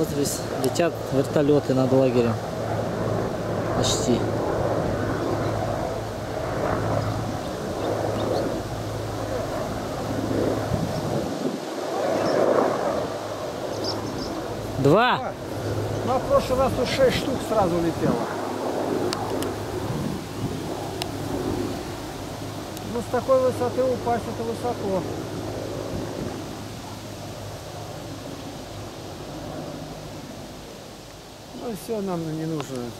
Вот здесь летят вертолеты над лагерем. Почти. Два. Ну, а в прошлый раз тут 6 штук сразу летело. Ну, с такой высоты упасть это высоко. Ну, все, нам не нужно.